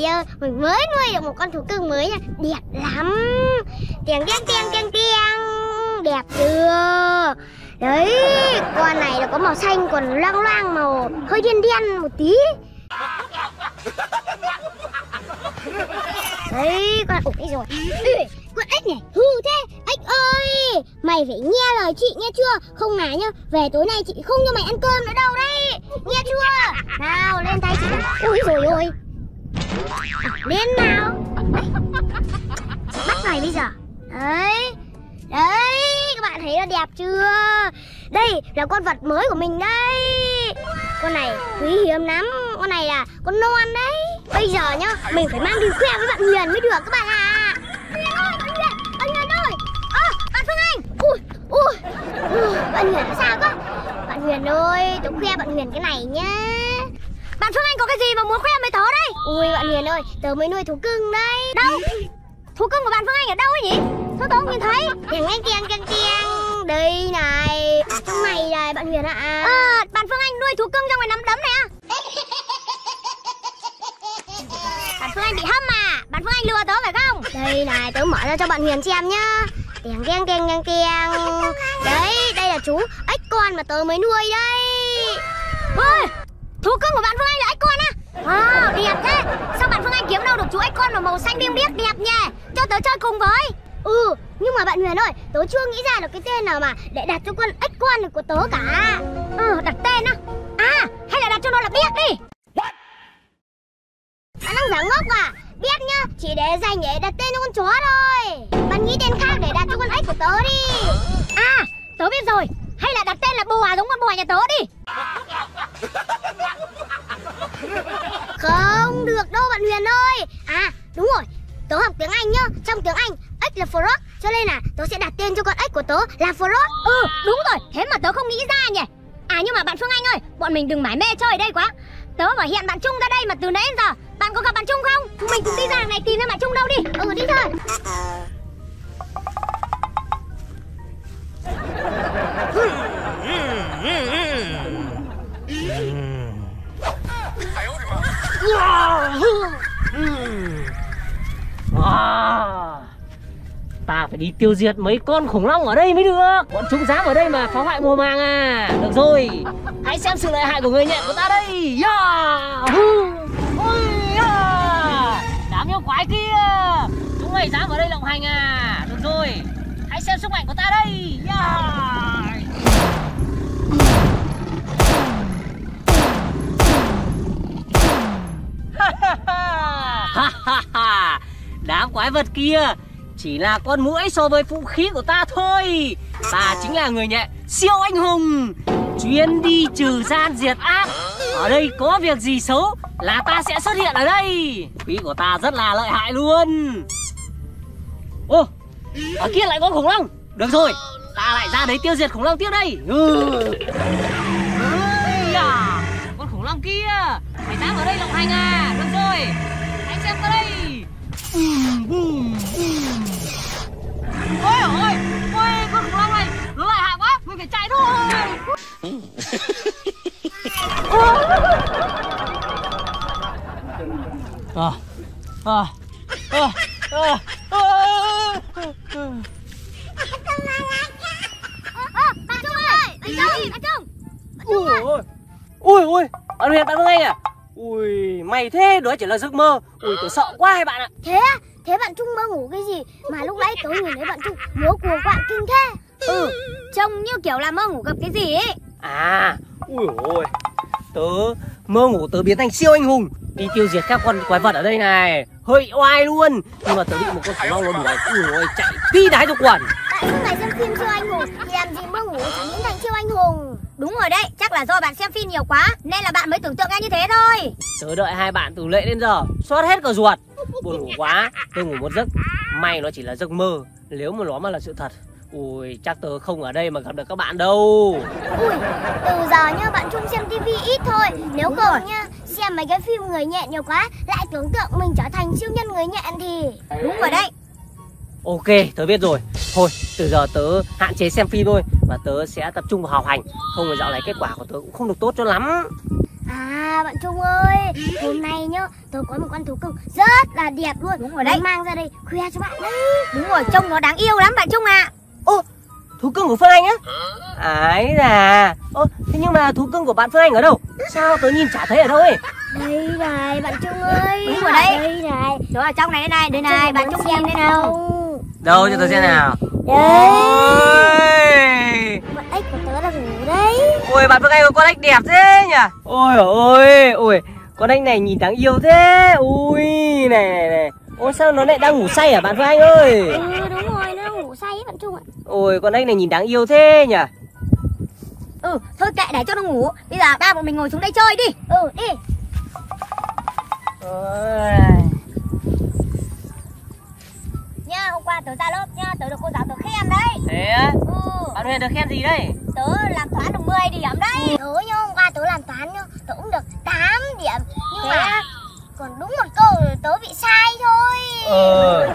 này mình mới nuôi được một con thú cưng mới nha. Đẹp lắm. Tiếng tiếng tiếng tiếng tiếng. Đẹp chưa? Đấy Con này nó có màu xanh còn loang loang màu hơi đen đen một tí. Đấy con ục rồi. Ê, Con ếch này hư thế. Ếch ơi Mày phải nghe lời chị nghe chưa? Không là nhá Về tối nay chị không cho mày ăn cơm nữa đâu đấy. Nghe chưa? Nào lên tay chị. Ui rồi ôi. Lên nào. Bắt này bây giờ. Đấy. Đấy, Các bạn thấy nó đẹp chưa? Đây là con vật mới của mình đây. Con này quý hiếm lắm. Con này là con non đấy. Bây giờ nhá, Mình phải mang đi khoe với bạn Huyền mới được, các bạn ạ. À. Huyền ơi, bạn Huyền ơi. Ờ, Anh. Ui Ui. Bạn Huyền sao cơ? Bạn Huyền ơi Tôi khoe bạn Huyền cái này nhá. Bạn Phương Anh có cái gì mà muốn khoe với tớ đây? Ui bạn Huyền ơi Tớ mới nuôi thú cưng đây Đâu? Thú cưng của bạn Phương Anh ở đâu ấy nhỉ? Sao tớ không nhìn thấy? Tiếng anh tiếng tiếng tiếng Đây này. Trong này này bạn Huyền ạ. À. à, Bạn Phương Anh nuôi thú cưng trong ngoài nắm đấm này à Bạn Phương Anh bị hâm à Bạn Phương Anh lừa tớ phải không? Đây này tớ mở ra cho bạn Huyền xem nhá. Tiếng keng keng keng keng Đấy đây là chú ếch con mà tớ mới nuôi đây Ôi Thú cưng của bạn Phương Anh là ếch con à Wow ờ, đẹp thế. Sao bạn Phương Anh kiếm đâu được chú ếch con mà màu xanh biếc biếc đẹp nhỉ? Cho tớ chơi cùng với. Ừ nhưng mà bạn Huyền ơi, Tớ chưa nghĩ ra được cái tên nào mà Để đặt cho con ếch con này của tớ cả. Ừ đặt tên á. À hay là đặt cho nó là biếc đi. Bạn đang giả ngốc à? Biếc nhá, Chỉ để dành để đặt tên cho con chó thôi. Bạn nghĩ tên khác để đặt cho con ếch của tớ đi. À tớ biết rồi. Hay là đặt tên là bùa, giống con bùa nhà tớ đi. Không được đâu bạn Huyền ơi. À đúng rồi. Tớ học tiếng Anh nhá. Trong tiếng Anh ếch là frog. Cho nên là tớ sẽ đặt tên cho con ếch của tớ là frog. Ừ đúng rồi. Thế mà tớ không nghĩ ra nhỉ? À nhưng mà bạn Phương Anh ơi Bọn mình đừng mải mê chơi ở đây quá. Tớ phải hẹn bạn Trung ra đây mà từ nãy đến giờ. Bạn có gặp bạn Trung không? Chúng mình cùng đi ra này tìm ra bạn Trung đâu đi. Ừ đi thôi phải tiêu diệt mấy con khủng long ở đây mới được. Bọn chúng dám ở đây mà phá hoại mùa màng à. Được rồi. Hãy xem sự lợi hại của người nhện của ta đây. Dạ. Yeah. Ôi, yeah. Đám yêu quái kia. Chúng mày dám ở đây lộng hành à. Được rồi. Hãy xem sức mạnh của ta đây. Dạ. Yeah. Ha ha ha. Đám quái vật kia chỉ là con mũi so với vũ khí của ta thôi. Ta chính là người nhẹ siêu anh hùng Chuyên đi trừ gian diệt ác. Ở đây có việc gì xấu là ta sẽ xuất hiện ở đây. Khí của ta rất là lợi hại luôn. Ô Ở kia lại có khủng long. Được rồi Ta lại ra đấy tiêu diệt khủng long tiếp đây. Ừ. à, Con khủng long kia. Mày dám ở đây lộng hành à. Được rồi Anh xem ta đây. Boom, boom, boom Ôi ôi, ôi con khủng long này nó lại hại quá, mình phải chạy thôi. À, à, à, à, à, ơi ôi, ui ui, bạn Huyền bạn Anh à? Ui, mày thế, đó chỉ là giấc mơ. Ui, tôi sợ quá hai bạn ạ. Thế Thế bạn Trung mơ ngủ cái gì Mà lúc nãy tớ nhìn thấy bạn Trung múa cùa quạng kinh thế? Ừ Trông như kiểu là mơ ngủ gặp cái gì ấy. À, ui ôi, tớ mơ ngủ tớ biến thành siêu anh hùng. Đi tiêu diệt các con quái vật ở đây này. Hơi oai luôn. Nhưng mà tớ bị một con khủng long nó đuổi ui ôi chạy phi đái cho quần Tại không phải xem phim siêu anh hùng Thì làm gì mơ ngủ chẳng biến thành siêu anh hùng? Đúng rồi đấy Chắc là do bạn xem phim nhiều quá Nên là bạn mới tưởng tượng ra như thế thôi. Tớ đợi hai bạn từ lễ đến giờ xót hết cả ruột buồn ngủ quá tôi ngủ một giấc may nó chỉ là giấc mơ nếu mà nó mà là sự thật ui chắc tớ không ở đây mà gặp được các bạn đâu Ui Từ giờ nhá bạn Trung xem tivi ít thôi Nếu không nhá Xem mấy cái phim người nhện nhiều quá Lại tưởng tượng mình trở thành siêu nhân người nhện thì Đúng rồi đấy Ok, tớ biết rồi. Thôi, từ giờ tớ hạn chế xem phim thôi và tớ sẽ tập trung vào học hành. Không thì dạo này kết quả của tớ cũng không được tốt cho lắm. À bạn Trung ơi Hôm nay nhá Tôi có một con thú cưng rất là đẹp luôn Đúng rồi đấy. Tôi mang ra đây khoe cho bạn đấy Đúng rồi, trông nó đáng yêu lắm bạn Trung ạ Ô, thú cưng của Phương Anh á? Ái là. Ô, thế nhưng mà thú cưng của bạn Phương Anh ở đâu? Sao tớ nhìn chả thấy ở đâu ấy? Đây này bạn Trung ơi Đúng rồi đấy. Đây này Đó là trong này đây này, đây này, bạn Trung xem nhìn đây nào Đâu cho tớ xem nào. Đấy Ôi, Bạn ếch của ngủ đấy ôi bạn Phương Anh có con ếch đẹp thế nhỉ? Ôi ôi, ôi, con ếch này nhìn đáng yêu thế. Ui, này này này. Ôi sao nó lại đang ngủ say hả bạn Phương Anh ơi? Ừ đúng rồi nó đang ngủ say ấy bạn Trung ạ Ôi con ếch này nhìn đáng yêu thế nhỉ? Ừ, thôi kệ để cho nó ngủ Bây giờ ba bọn mình ngồi xuống đây chơi đi Ừ đi Ôi. Nha, hôm qua tớ ra lớp nha, tớ được cô giáo tớ khen đấy Thế á? Ừ, Bạn Huyền được khen gì đây? tớ làm toán được 10 điểm đấy Tớ nhá hôm qua tớ làm toán nhá Tớ cũng được 8 điểm Nhưng Thế mà còn đúng một câu tớ bị sai thôi Ờ. Ừ,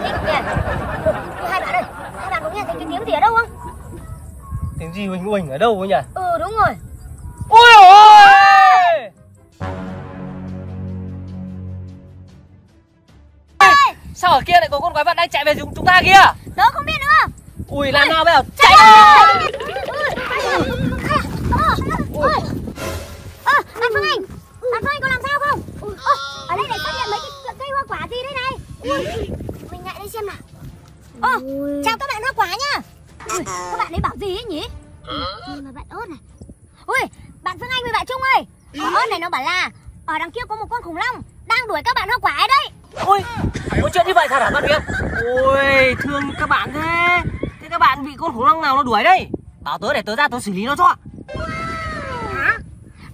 Hai bạn ơi, hai bạn có nghe thấy cái tiếng gì ở đâu không? Tiếng gì huỳnh huỳnh ở đâu ấy nhỉ? Ừ, đúng rồi Ôi ôi! Sao ở kia lại có con quái vật đang chạy về chúng chúng ta kia? Tớ không biết nữa Ui làm nào bây giờ? Chạy Ôi, Ơ, bạn Phương Anh Bạn Phương Anh có làm sao không? Ơ, ở đây này xuất hiện mấy cái cây hoa quả gì đây này? Ui, mình lại đây xem nào. Ơ, chào các bạn hoa quả nhá Ui, các bạn ấy bảo gì ấy nhỉ? Nhưng mà bạn ớt này. Ui, bạn Phương Anh với bạn Trung ơi. Ở ớt này nó bảo là Ở đằng kia có một con khủng long Đang đuổi các bạn hoa quả ở đây Ôi, có chuyện như vậy thật hả bạn Huyền? Ôi, thương các bạn thế. Thế các bạn bị con khủng long nào nó đuổi đây? Bảo tớ để tớ ra tớ xử lý nó cho?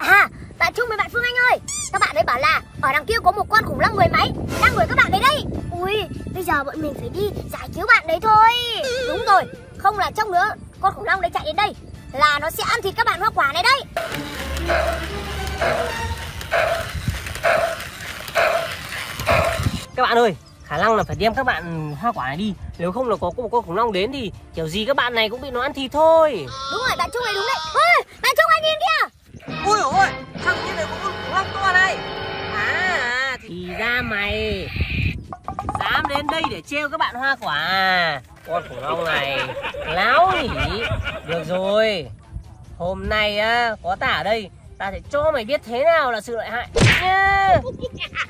À, bạn Trung với bạn Phương Anh ơi. Các bạn ấy bảo là Ở đằng kia có một con khủng long mười mấy Đang đuổi các bạn đến đây. Ui, bây giờ bọn mình phải đi giải cứu bạn đấy thôi. Đúng rồi Không là trong nữa Con khủng long đấy chạy đến đây. Là nó sẽ ăn thịt các bạn hoa quả này đấy. Các bạn ơi, khả năng là phải đem các bạn hoa quả này đi. Nếu không là có một con khủng long đến thì kiểu gì các bạn này cũng bị nó ăn thịt thôi. Đúng rồi bạn Trung này đúng đấy. Ôi, bạn Trung anh nhìn kìa đây để trêu các bạn hoa quả à? Con khủng long này Láo nhỉ? Được rồi. Hôm nay á, có tả ở đây Ta sẽ cho mày biết thế nào là sự lợi hại. Nhá!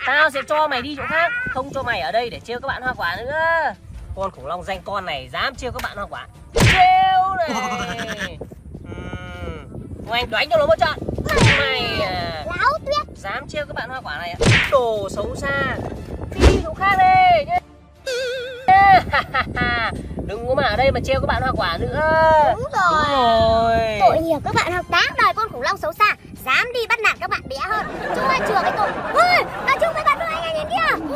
Tao sẽ cho mày đi chỗ khác Không cho mày ở đây để trêu các bạn hoa quả nữa. Con khủng long danh con này dám trêu các bạn hoa quả. Trêu này! Ừm, Anh đánh cho nó một trận. Mày à, dám trêu các bạn hoa quả này à? Đồ xấu xa. Đi chỗ khác đi nhé Đừng có mà ở đây mà trêu các bạn hoa quả nữa. Đúng rồi. Đúng rồi. Tội nghiệp các bạn học Đáng đời con khủng long xấu xa Dám đi bắt nạt các bạn bé hơn. Trung ơi chừa cái tội. Ôi, bạn Trung với bạn Phương Anh nhìn kìa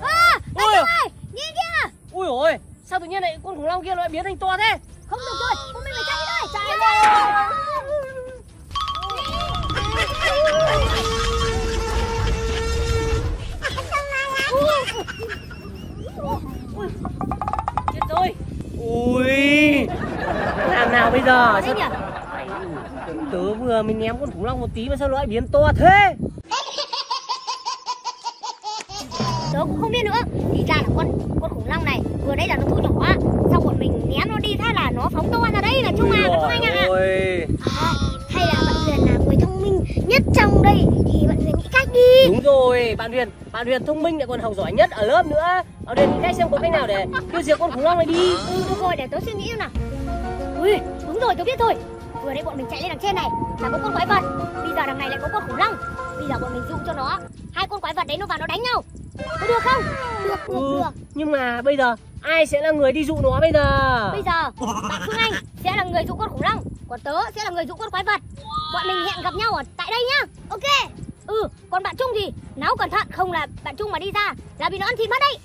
Ôi. À. Trung ơi, nhìn kìa. Ui ôi Sao tự nhiên lại con khủng long kia nó lại biến thành to thế Làm nào bây giờ? Sao... Tớ vừa mới ném con khủng long một tí mà sao nó lại biến to thế? Tớ cũng không biết nữa. Thì ra là con con khủng long này Vừa đấy là nó thu nhỏ Xong bọn mình ném nó đi Thế là nó phóng to ra đây là Trung à Phương Anh ạ. à, Hay là bạn Huyền là người thông minh nhất trong đây. Thì bạn Huyền nghĩ cách đi. Đúng rồi, bạn Huyền, bạn Huyền thông minh lại còn học giỏi nhất ở lớp nữa. Bạn Huyền nghĩ cách xem có cách nào để tiêu diệt con khủng long này đi. Ừ rồi để tớ suy nghĩ xem nào Ui đúng rồi tớ biết rồi. Vừa đấy bọn mình chạy lên đằng trên này Là có con quái vật. Bây giờ đằng này lại có con khủng long. Bây giờ bọn mình dụ cho nó. Hai con quái vật đấy nó vào nó đánh nhau. Có được không? Được, được, Ừ, được. nhưng mà bây giờ ai sẽ là người đi dụ nó bây giờ? Bây giờ bạn Phương Anh sẽ là người dụ con khủng long Còn tớ sẽ là người dụ con quái vật. Bọn mình hẹn gặp nhau ở tại đây nhá. Ok? Ừ còn bạn Trung thì? Náo cẩn thận Không là bạn Trung mà đi ra là bị nó ăn thịt mất đấy.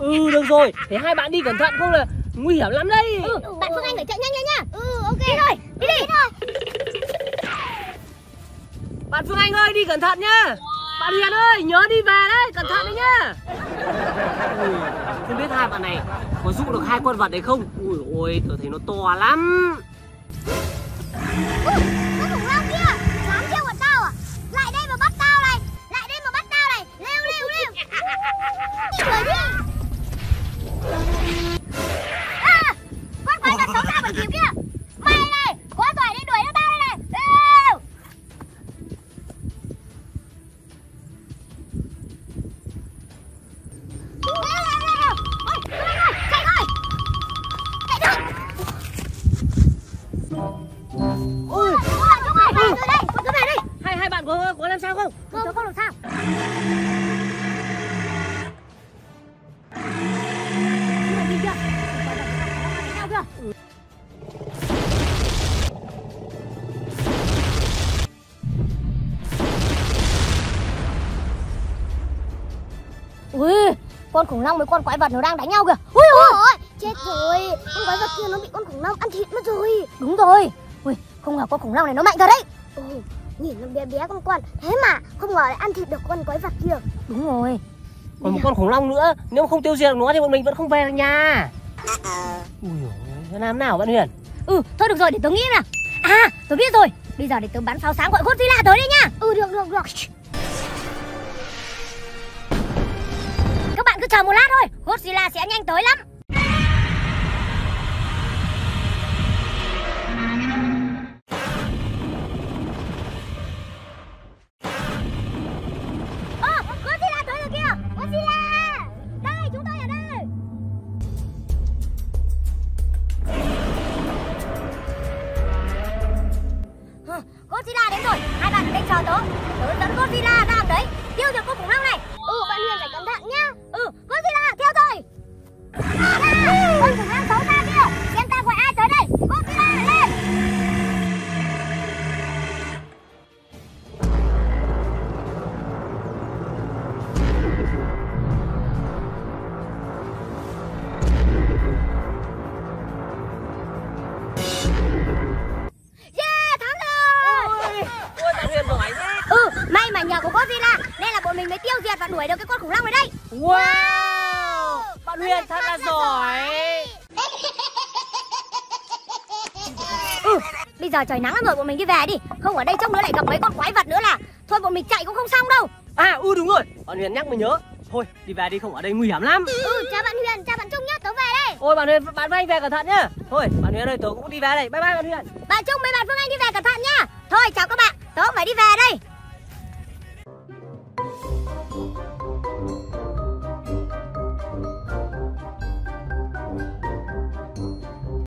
Ừ, được rồi. Thế hai bạn đi cẩn thận không là nguy hiểm lắm đấy. Ừ bạn Phương Anh phải chạy nhanh lên nhá Ừ ok Đi thôi đi đi Bạn Phương Anh ơi, đi cẩn thận nhá. Bạn Huyền ơi, nhớ đi về đấy, cẩn thận đấy nhá. Ui, không biết hai bạn này có dụ được hai con vật đấy không? Ui ôi, tớ thấy nó to lắm. Ui, Ui, con khủng long với con quái vật nó đang đánh nhau kìa. Ui ui. Ôi, chết rồi Con quái vật kia nó bị con khủng long ăn thịt mất rồi Đúng rồi. Ui, không ngờ con khủng long này nó mạnh thật đấy. Ừ, nhìn nó bé bé con con Thế mà không ngờ lại ăn thịt được con quái vật kia Đúng rồi. Còn một con khủng long nữa, nếu mà không tiêu diệt được nó thì bọn mình vẫn không về được nhà. Ui dồi ôi, thế làm nào bạn Huyền? Ừ, thôi được rồi để tớ nghĩ nào. À, tớ biết rồi. Bây giờ để tớ bắn pháo sáng gọi Godzilla tới đây nha. Ừ, được, được, được bạn cứ chờ một lát thôi, Godzilla sẽ nhanh tới lắm. Giờ trời nắng lắm rồi bọn mình đi về đi. Không ở đây chốc nữa lại gặp mấy con quái vật nữa là thôi bọn mình chạy cũng không xong đâu. À, ừ đúng rồi, bạn Huyền nhắc mới nhớ. Thôi, đi về đi không ở đây nguy hiểm lắm. Ừ, chào bạn Huyền, chào bạn Trung nhá, tớ về đây Ôi bạn Huyền, bạn với anh về cẩn thận nhá. Thôi, bạn Huyền ơi, tớ cũng đi về đây. Bye bye bạn Huyền. Bạn Trung mấy bạn Phương Anh đi về cẩn thận nha. Thôi chào các bạn, tớ cũng phải đi về đây.